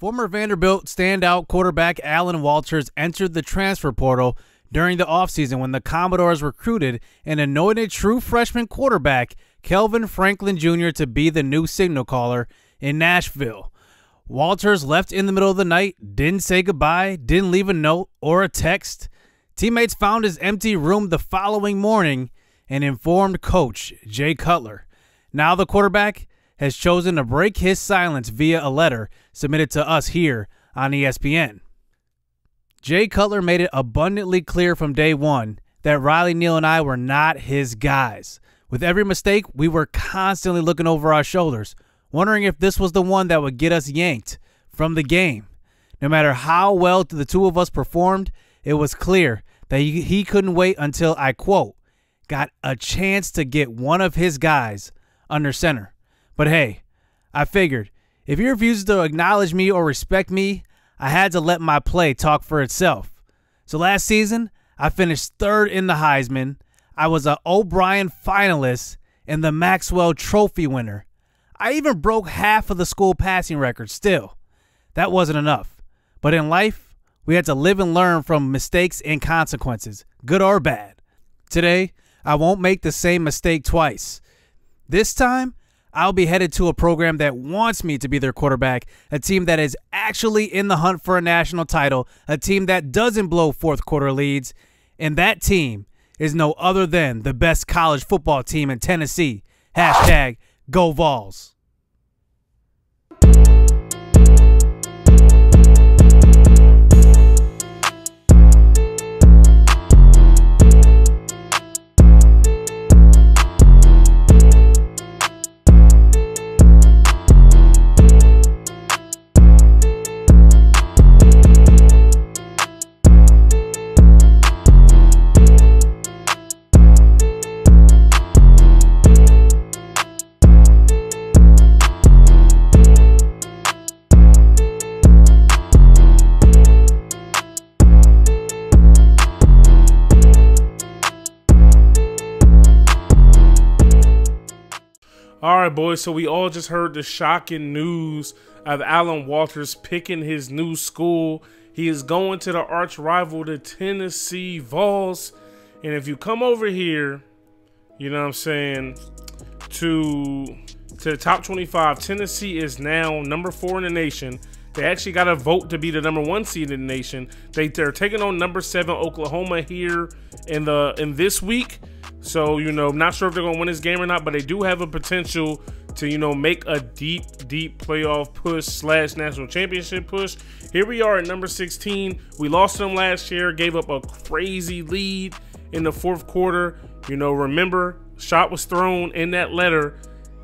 Former Vanderbilt standout quarterback Allan Walters entered the transfer portal during the offseason when the Commodores recruited an anointed true freshman quarterback, Kelvin Franklin Jr., to be the new signal caller in Nashville. Walters left in the middle of the night, didn't say goodbye, didn't leave a note or a text. Teammates found his empty room the following morning and informed coach Jay Cutler. Now the quarterback has chosen to break his silence via a letter submitted to us here on ESPN. Jay Cutler made it abundantly clear from day one that Riley Neal and I were not his guys. With every mistake, we were constantly looking over our shoulders, wondering if this was the one that would get us yanked from the game. No matter how well the two of us performed, it was clear that he, he couldn't wait until I quote, got a chance to get one of his guys under center. But hey, I figured if he refuses to acknowledge me or respect me, I had to let my play talk for itself. So last season, I finished third in the Heisman. I was an O'Brien finalist and the Maxwell Trophy winner. I even broke half of the school passing record still. That wasn't enough. But in life, we had to live and learn from mistakes and consequences, good or bad. Today, I won't make the same mistake twice. This time, I'll be headed to a program that wants me to be their quarterback, a team that is actually in the hunt for a national title, a team that doesn't blow fourth quarter leads, and that team is no other than the best college football team in Tennessee. Hashtag Go Vols. Boys. So we all just heard the shocking news of Allan Walters picking his new school. He is going to the arch rival, the Tennessee Vols. And if you come over here, you know what I'm saying, to to the top 25, Tennessee is now number four in the nation. They actually got a vote to be the number one seed in the nation. They they're taking on number seven Oklahoma here in the in this week. So, you know, not sure if they're going to win this game or not, but they do have a potential to, you know, make a deep, deep playoff push slash national championship push. Here we are at number 16. We lost them last year, gave up a crazy lead in the fourth quarter. You know, remember, shot was thrown in that letter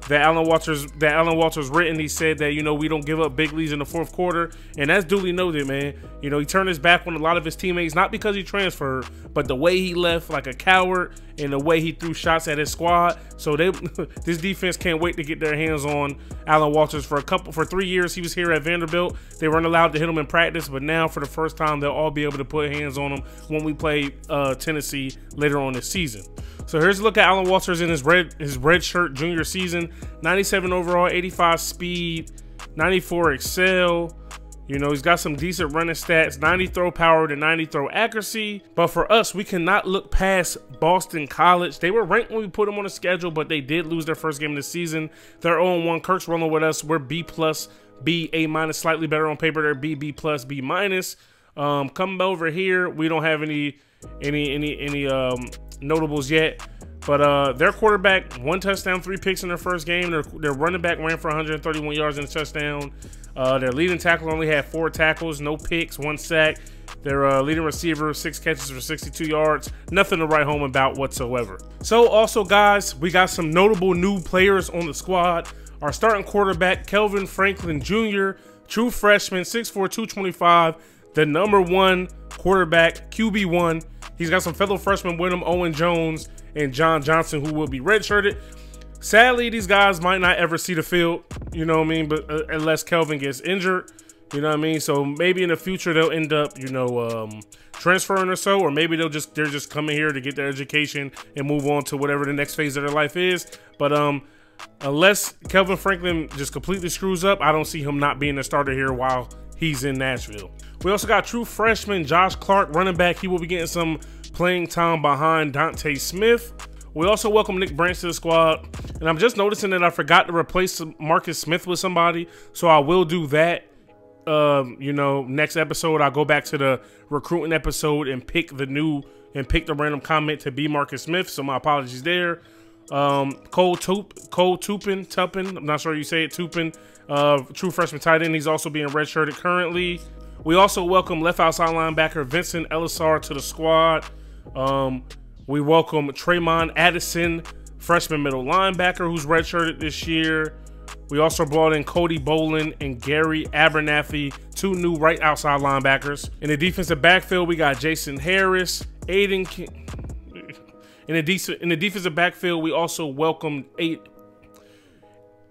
that Allan Walters that Allan Walters written. He said that you know we don't give up big leads in the fourth quarter, and that's duly noted, man. You know he turned his back on a lot of his teammates, not because he transferred, but the way he left like a coward and the way he threw shots at his squad. So they this defense can't wait to get their hands on Allan Walters for a couple for three years. He was here at Vanderbilt. They weren't allowed to hit him in practice, but now for the first time they'll all be able to put hands on him when we play uh, Tennessee later on this season. So here's a look at Allan Walters in his red his red shirt junior season. 97 overall, 85 speed, 94 excel. You know, he's got some decent running stats, 90 throw power to 90 throw accuracy. But for us, we cannot look past Boston College. They were ranked when we put them on the schedule, but they did lose their first game of the season. They're 0-1. Kirk's rolling with us. We're B plus, B, A minus, slightly better on paper. They're B, B plus, B minus. Um, coming over here, we don't have any any any any um notables yet. But uh, their quarterback, one touchdown, three picks in their first game. Their, their running back ran for 131 yards and a touchdown. Uh, their leading tackle only had four tackles, no picks, one sack. Their uh, leading receiver, six catches for 62 yards. Nothing to write home about whatsoever. So, also, guys, we got some notable new players on the squad. Our starting quarterback, Kelvin Franklin Jr., true freshman, 6'4, 225, the number one quarterback, QB1 He's got some fellow freshmen with him, Owen Jones and John Johnson, who will be redshirted. Sadly, these guys might not ever see the field, you know what I mean? But uh, unless Kelvin gets injured, you know what I mean? So maybe in the future they'll end up, you know, um, transferring or so, or maybe they'll just they're just coming here to get their education and move on to whatever the next phase of their life is. But um, unless Kelvin Franklin just completely screws up, I don't see him not being a starter here while he's in Nashville. We also got true freshman Josh Clark, running back. He will be getting some playing time behind Dante Smith. We also welcome Nick Branch to the squad. And I'm just noticing that I forgot to replace Marcus Smith with somebody. So I will do that. Um, you know, next episode, I'll go back to the recruiting episode and pick the new and pick the random comment to be Marcus Smith. So my apologies there. Um, Cole Tup, Cole Tupin, Tupin. I'm not sure you say it. Tupin, uh, true freshman tight end. He's also being redshirted currently. We also welcome left outside linebacker Vincent Elisar to the squad. Um, we welcome Tremont Addison, freshman middle linebacker who's redshirted this year. We also brought in Cody Bolin and Gary Abernathy, two new right outside linebackers. In the defensive backfield, we got Jason Harris, Aiden. In the, de- in the defensive backfield, we also welcomed eight.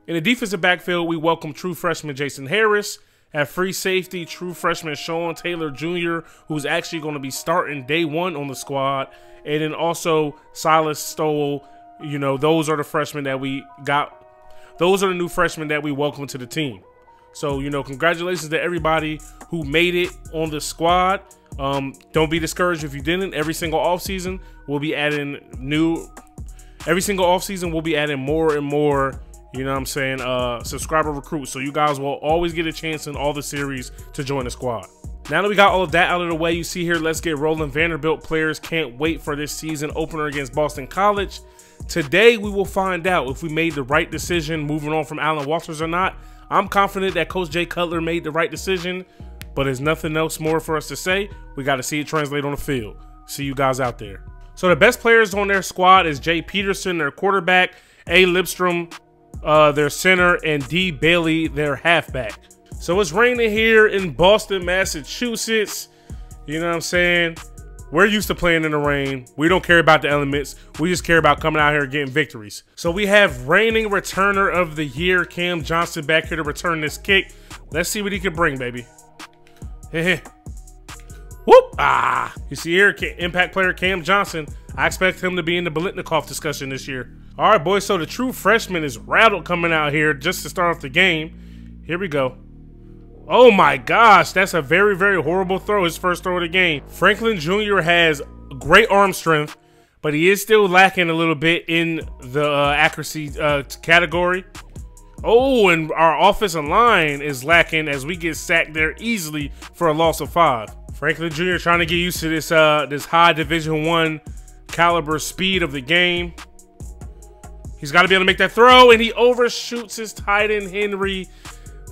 In the defensive backfield, we welcome true freshman Jason Harris. At free safety, true freshman Sean Taylor Jr., who's actually going to be starting day one on the squad. And then also Silas Stoll. You know, those are the freshmen that we got. Those are the new freshmen that we welcome to the team. So, you know, congratulations to everybody who made it on the squad. Um, don't be discouraged if you didn't. Every single offseason, we'll be adding new. Every single offseason, we'll be adding more and more. You know what I'm saying? Uh, subscriber recruit. So you guys will always get a chance in all the series to join the squad. Now that we got all of that out of the way, you see here, let's get rolling. Vanderbilt players can't wait for this season opener against Boston College. Today, we will find out if we made the right decision moving on from Allan Walters or not. I'm confident that Coach Jay Cutler made the right decision but there's nothing else more for us to say. We got to see it translate on the field. See you guys out there. So the best players on their squad is Jay Peterson, their quarterback, A. Lipstrom, uh, their center, and D. Bailey, their halfback. So it's raining here in Boston, Massachusetts. You know what I'm saying? We're used to playing in the rain. We don't care about the elements. We just care about coming out here and getting victories. So we have reigning returner of the year, Cam Johnson, back here to return this kick. Let's see what he can bring, baby. Whoop! Ah! You see here, impact player Cam Johnson. I expect him to be in the Biletnikoff discussion this year. All right, boys. So the true freshman is rattled coming out here just to start off the game. Here we go. Oh my gosh, that's a very, very horrible throw. His first throw of the game. Franklin Jr. has great arm strength, but he is still lacking a little bit in the uh, accuracy uh, category. Oh, and our offensive line is lacking as we get sacked there easily for a loss of five. Franklin Jr. trying to get used to this uh this high Division One caliber speed of the game. He's got to be able to make that throw, and he overshoots his tight end Henry.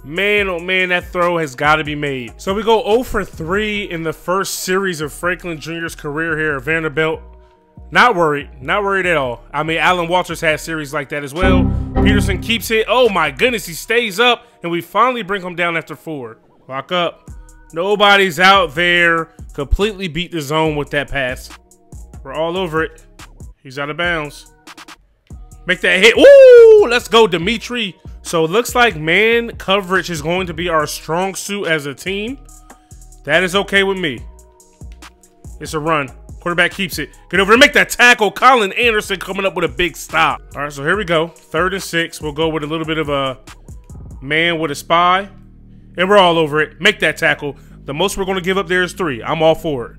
Man, oh man, that throw has got to be made. So we go 0 for 3 in the first series of Franklin Jr.'s career here at Vanderbilt. Not worried. Not worried at all. I mean, Allan Walters has series like that as well. Peterson keeps it. Oh my goodness, he stays up, and we finally bring him down after four. Lock up. Nobody's out there. Completely beat the zone with that pass. We're all over it. He's out of bounds. Make that hit. Woo! Let's go, Dimitri. So it looks like man coverage is going to be our strong suit as a team. That is okay with me. It's a run. Quarterback keeps it. Get over and make that tackle. Colin Anderson coming up with a big stop. All right, so here we go. Third and six. We'll go with a little bit of a man with a spy. And we're all over it. Make that tackle. The most we're going to give up there is three. I'm all for it.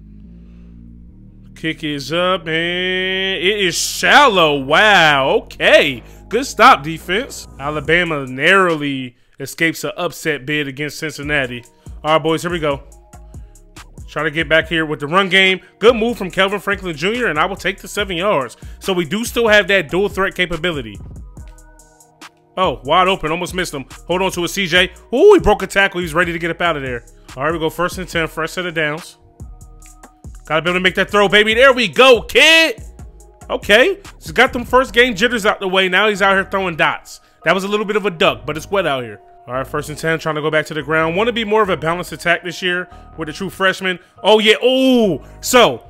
Kick is up, and it is shallow. Wow. Okay. Good stop, defense. Alabama narrowly escapes an upset bid against Cincinnati. All right, boys, here we go. Try to get back here with the run game. Good move from Kelvin Franklin Jr., and I will take the seven yards. So we do still have that dual threat capability. Oh, wide open. Almost missed him. Hold on to a CJ. Ooh, he broke a tackle. He's ready to get up out of there. All right, we go first and 10. Fresh set of downs. Got to be able to make that throw, baby. There we go, kid. Okay. He's got them first game jitters out the way. Now he's out here throwing dots. That was a little bit of a duck, but it's wet out here. All right, first and 10, trying to go back to the ground. Want to be more of a balanced attack this year with a true freshman. Oh, yeah. Oh, so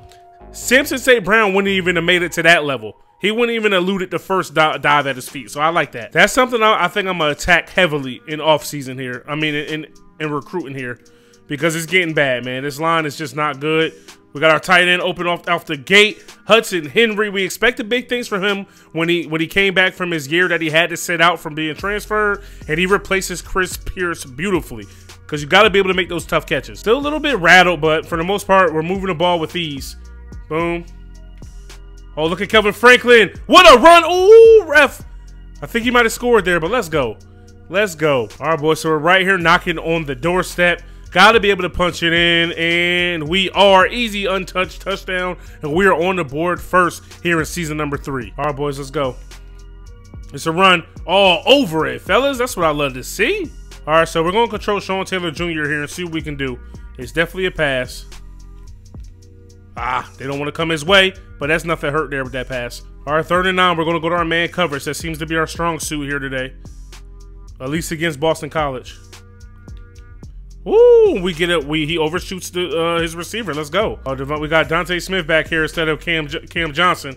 Samson St. Brown wouldn't even have made it to that level. He wouldn't even eluded the first dive at his feet. So I like that. That's something I, I think I'm going to attack heavily in offseason here. I mean, in, in recruiting here because it's getting bad, man. This line is just not good. We got our tight end open off off the gate. Hudson Henry. We expected big things from him when he when he came back from his year that he had to sit out from being transferred, and he replaces Chris Pierce beautifully. because you got to be able to make those tough catches. Still a little bit rattled, but for the most part, we're moving the ball with ease. Boom. Oh, look at Kelvin Franklin. What a run. Ooh, ref. I think he might have scored there, but let's go. Let's go. All right, boys. So we're right here knocking on the doorstep. Got to be able to punch it in, and we are easy, untouched touchdown, and we are on the board first here in season number three. All right, boys, let's go. It's a run all over it, fellas. That's what I love to see. All right, so we're going to control Sean Taylor Jr. here and see what we can do. It's definitely a pass. Ah, they don't want to come his way, but that's nothing hurt there with that pass. All right, third and nine. We're going to go to our man coverage. That seems to be our strong suit here today, at least against Boston College. Ooh, we get it. We he overshoots the uh, his receiver. Let's go. Uh, we got Dante Smith back here instead of Cam Cam Johnson.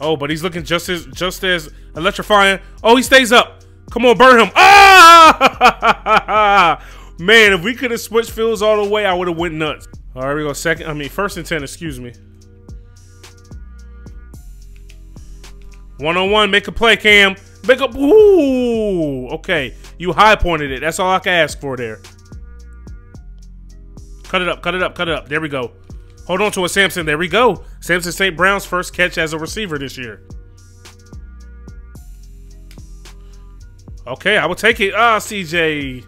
Oh, but he's looking just as just as electrifying. Oh, he stays up. Come on, burn him. Ah! Man, if we could have switched fields all the way, I would have went nuts. All right, we go second. I mean, first and ten. Excuse me. One on one, make a play, Cam. Make a. Ooh, okay. You high pointed it. That's all I can ask for there. Cut it up, cut it up, cut it up. There we go. Hold on to a Samson. There we go. Samson St. Brown's first catch as a receiver this year. Okay, I will take it. Ah, CJ.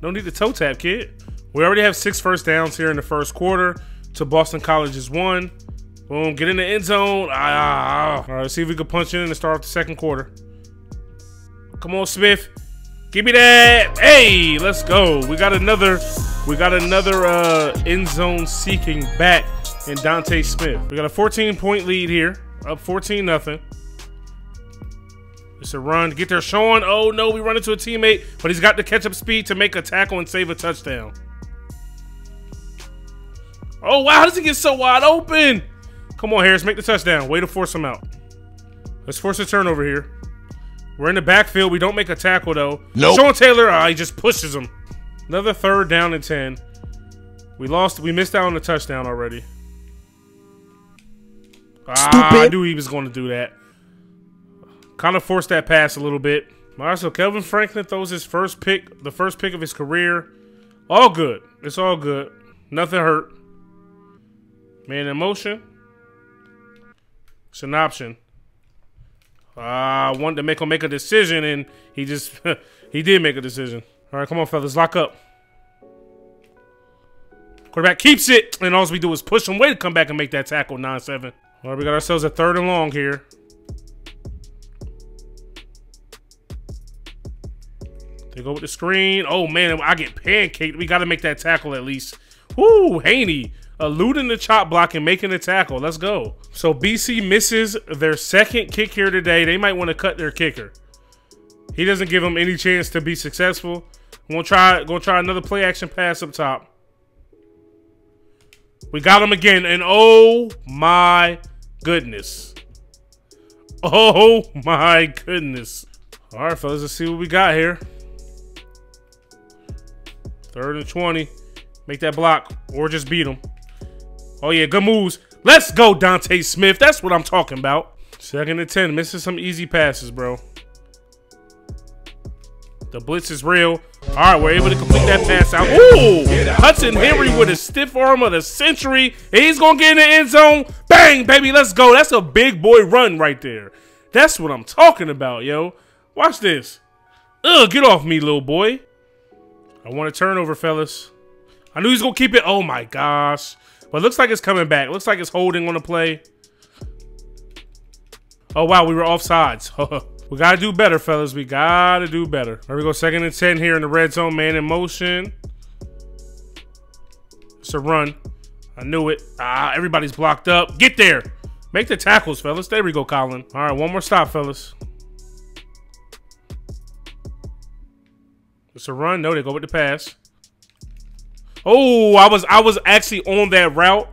No need to toe tap, kid. We already have six first downs here in the first quarter to Boston College's one. Boom, get in the end zone. Ah, all right, see if we can punch in and start off the second quarter. Come on, Smith. Give me that. Hey, let's go. We got another we got another uh, end zone seeking back in Dante Smith. We got a 14 point lead here, up 14 nothing. It's a run get there. Sean, oh no, we run into a teammate, but he's got the catch up speed to make a tackle and save a touchdown. Oh wow, how does he get so wide open? Come on, Harris, make the touchdown. Way to force him out. Let's force a turnover here. We're in the backfield. We don't make a tackle though. No. Nope. Sean Taylor, uh, he just pushes him. Another third down and 10. We lost. We missed out on the touchdown already. Ah, I knew he was going to do that. Kind of forced that pass a little bit. All right, so Kelvin Franklin throws his first pick, the first pick of his career. All good. It's all good. Nothing hurt. Man in motion. It's an option. I uh, wanted to make him make a decision, and he just he did make a decision. All right, come on, fellas, lock up. Quarterback keeps it, and all we do is push him way to come back and make that tackle 9-7. All right, we got ourselves a third and long here. They go with the screen. Oh, man, I get pancaked. We got to make that tackle at least. Woo, Haney eluding the chop block and making the tackle. Let's go. So BC misses their second kick here today. They might want to cut their kicker. He doesn't give them any chance to be successful. Gonna try, gonna try another play action pass up top. We got him again, and oh my goodness. Oh my goodness. All right, fellas, let's see what we got here. Third and 20. Make that block or just beat him. Oh, yeah, good moves. Let's go, Dante Smith. That's what I'm talking about. Second and 10. Missing some easy passes, bro. The blitz is real. All right, we're able to complete that pass out. Ooh, Hudson Henry with a stiff arm of the century. He's going to get in the end zone. Bang, baby, let's go. That's a big boy run right there. That's what I'm talking about, yo. Watch this. Ugh, get off me, little boy. I want a turnover, fellas. I knew he's going to keep it. Oh, my gosh. But looks like it's coming back. Looks like it's holding on the play. Oh, wow, we were off sides. We gotta do better, fellas. We gotta do better. There we go. Second and 10 here in the red zone. Man in motion. It's a run. I knew it. Ah, everybody's blocked up. Get there. Make the tackles, fellas. There we go, Colin. All right, one more stop, fellas. It's a run. No, they go with the pass. Oh, I was I was actually on that route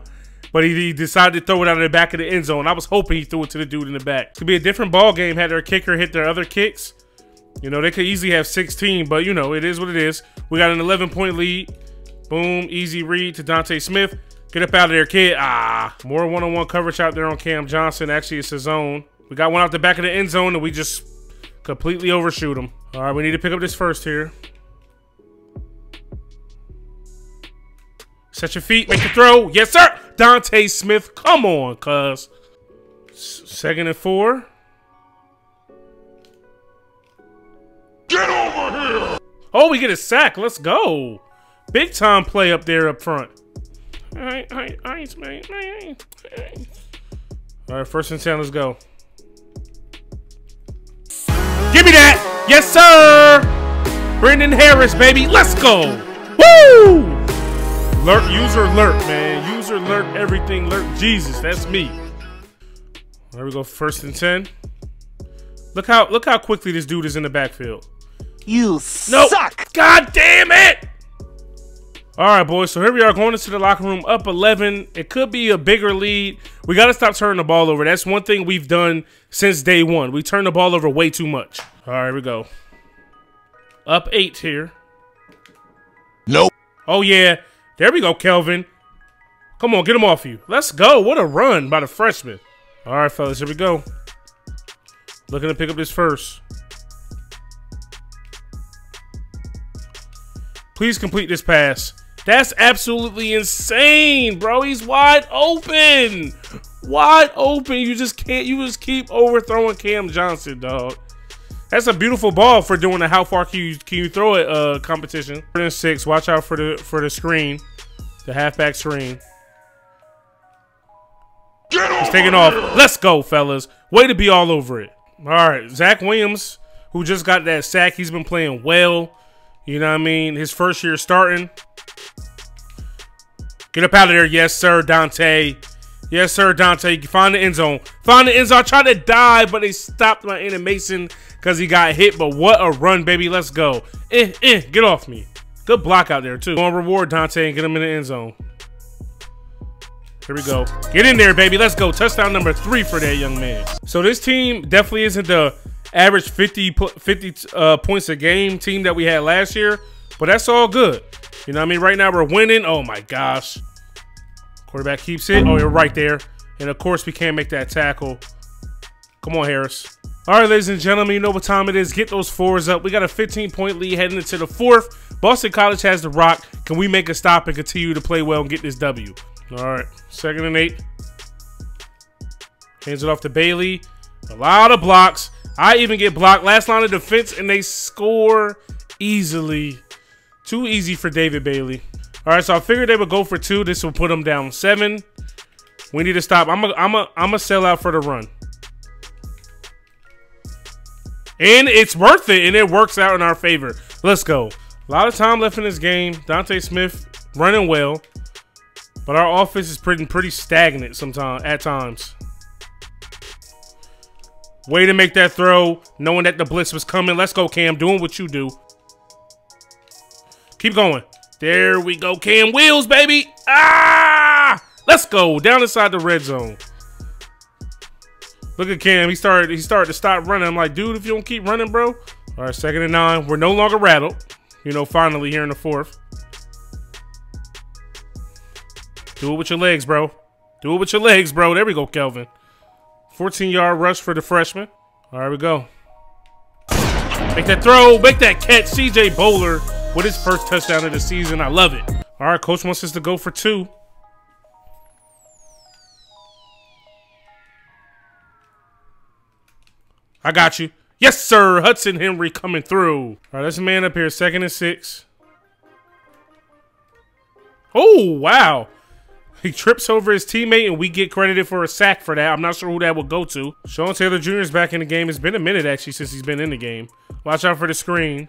but he, he, decided to throw it out of the back of the end zone. I was hoping he threw it to the dude in the back. Could be a different ball game had their kicker hit their other kicks. You know, they could easily have 16, but you know, it is what it is. We got an 11 point lead. Boom, easy read to Dante Smith. Get up out of there, kid. Ah, more one on one coverage out there on Cam Johnson. Actually, it's his zone. We got one out the back of the end zone, and we just completely overshoot him. All right, we need to pick up this first here. Set your feet, make the throw. Yes, sir. Dante Smith, come on, cuz. Second and four. Get over here! Oh, we get a sack. Let's go. Big time play up there up front. All right, all right, all right, man. All right, first and 10, let's go. Give me that. Yes, sir. Brendan Harris, baby. Let's go. Woo! Lurk, user alert, man. User alert, everything lurk. Jesus, that's me. There we go, first and 10. Look how look how quickly this dude is in the backfield. You Nope. suck! God damn it! All right, boys. So here we are going into the locker room up 11. It could be a bigger lead. We got to stop turning the ball over. That's one thing we've done since day one. We turn the ball over way too much. All right, here we go. Up eight here. Nope. Oh, yeah. There we go, Kelvin. Come on, get him off you. Let's go. What a run by the freshman. All right, fellas, here we go. Looking to pick up this first. Please complete this pass. That's absolutely insane, bro. He's wide open. Wide open. You just can't, you just keep overthrowing Cam Johnson, dog. That's a beautiful ball for doing a how far can you can you throw it uh competition. Third and six. Watch out for the for the screen. The halfback screen. He's taking off. Let's go, fellas. Way to be all over it. All right, Zach Williams, who just got that sack, he's been playing well. You know what I mean? His first year starting. Get up out of there, yes sir, Dante. Yes sir, Dante. You can Find the end zone. Find the end zone. I tried to dive, but they stopped my animation because he got hit. But what a run, baby. Let's go. Eh, eh, get off me. Good block out there too. Go on reward Dante and get him in the end zone. Here we go. Get in there, baby. Let's go. Touchdown number three for that young man. So this team definitely isn't the average 50, 50 uh, points a game team that we had last year, but that's all good. You know what I mean? Right now we're winning. Oh my gosh. Quarterback keeps it. Oh, you're right there. And of course we can't make that tackle. Come on, Harris. All right, ladies and gentlemen, you know what time it is. Get those fours up. We got a 15 point lead heading into the fourth. Boston College has the rock. Can we make a stop and continue to play well and get this W? All right, second and eight. Hands it off to Bailey. A lot of blocks. I even get blocked. Last line of defense, and they score easily. Too easy for David Bailey. All right, so I figured they would go for two. This will put them down seven. We need to stop. I'm a, I'm a, I'm a sell out for the run. And it's worth it, and it works out in our favor. Let's go. A lot of time left in this game. Dante Smith running well. But our offense is pretty pretty stagnant sometimes at times. Way to make that throw, knowing that the blitz was coming. Let's go, Cam. Doing what you do. Keep going. There we go, Cam. Wheels, baby. Ah! Let's go. Down inside the red zone. Look at Cam. He started he started to stop running. I'm like, dude, if you don't keep running, bro. All right, second and nine. We're no longer rattled. You know, finally here in the fourth. Do it with your legs, bro. Do it with your legs, bro. There we go, Kelvin. 14 yard rush for the freshman. All right, we go. Make that throw. Make that catch. CJ Bowler with his first touchdown of the season. I love it. All right, coach wants us to go for two. I got you. Yes, sir. Hudson Henry coming through. All right, let's man up here. Second and six. Oh, wow. He trips over his teammate, and we get credited for a sack for that. I'm not sure who that will go to. Sean Taylor Jr. is back in the game. It's been a minute, actually, since he's been in the game. Watch out for the screen.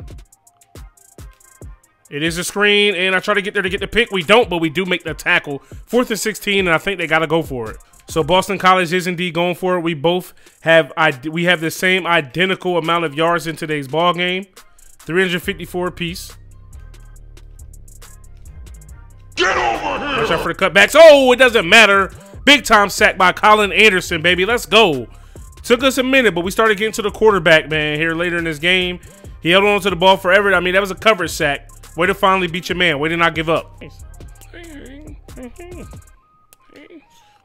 It is a screen, and I try to get there to get the pick. We don't, but we do make the tackle. Fourth and 16, and I think they got to go for it. So Boston College is indeed going for it. We both have I we have the same identical amount of yards in today's ball game, 354 apiece. Get over here! Watch out for the cutbacks. Oh, it doesn't matter. Big time sack by Colin Anderson, baby. Let's go. Took us a minute, but we started getting to the quarterback, man, here later in this game. He held on to the ball forever. I mean, that was a coverage sack. Way to finally beat your man. Way to not give up. Mm-hmm.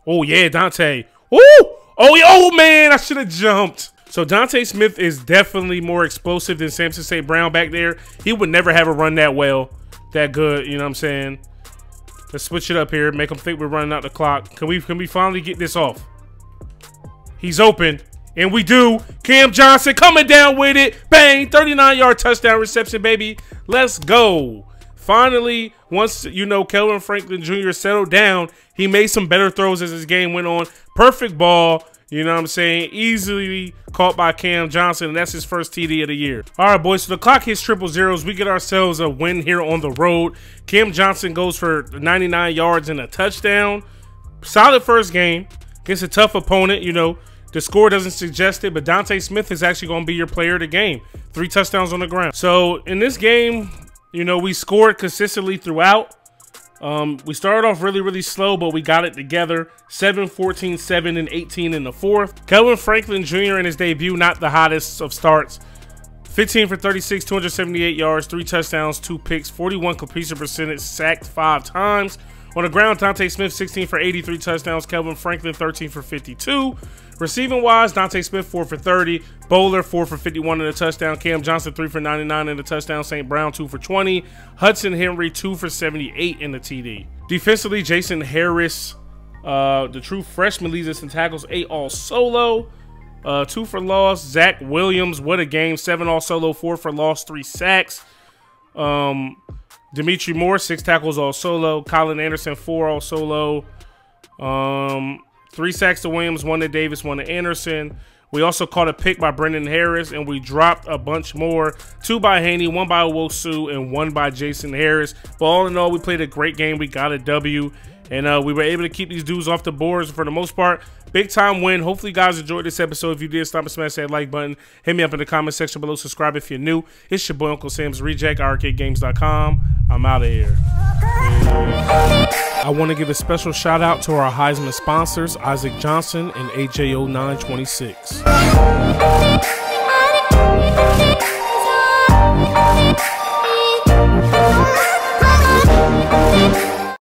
Oh, yeah, Dante. Ooh! Oh, yeah, oh, man, I should have jumped. So Dante Smith is definitely more explosive than Samson St. Brown back there. He would never have a run that well, that good, you know what I'm saying? Let's switch it up here. Make them think we're running out the clock. Can we can we finally get this off? He's open. And we do. Cam Johnson coming down with it. Bang. 39 yard touchdown reception, baby. Let's go. Finally, once you know Kelvin Franklin Jr. settled down, he made some better throws as his game went on. Perfect ball. You know what I'm saying? Easily caught by Cam Johnson, and that's his first TD of the year. All right, boys, so the clock hits triple zeros. We get ourselves a win here on the road. Cam Johnson goes for 99 yards and a touchdown. Solid first game against a tough opponent. You know, the score doesn't suggest it, but Dante Smith is actually going to be your player of the game. Three touchdowns on the ground. So in this game, you know, we scored consistently throughout. Um, we started off really, really slow, but we got it together. 7, 14, 7, and 18 in the fourth. Kelvin Franklin Jr. in his debut, not the hottest of starts. 15 for 36, 278 yards, three touchdowns, two picks, 41 completion percentage, sacked five times. On the ground, Dante Smith 16 for 83 touchdowns, Kelvin Franklin 13 for 52. Receiving wise, Dante Smith 4 for 30, Bowler 4 for 51 in a touchdown, Cam Johnson 3 for 99 in a touchdown, St. Brown 2 for 20, Hudson Henry 2 for 78 in the TD. Defensively, Jason Harris, uh, the true freshman, leads us in tackles, 8 all solo. Uh, two for loss. Zach Williams, what a game. Seven all solo, four for loss, three sacks. Um, Dimitri Moore, six tackles all solo. Colin Anderson, four all solo. Um, three sacks to Williams, one to Davis, one to Anderson. We also caught a pick by Brendan Harris, and we dropped a bunch more. Two by Haney, one by Wosu, and one by Jason Harris. But all in all, we played a great game. We got a W, and uh, we were able to keep these dudes off the boards for the most part. Big time win. Hopefully, you guys enjoyed this episode. If you did, stop and smash that like button. Hit me up in the comment section below. Subscribe if you're new. It's your boy, Uncle Sam's Reject, arcadegames.com. I'm out of here. I want to give a special shout out to our Heisman sponsors, Isaac Johnson and AJO926.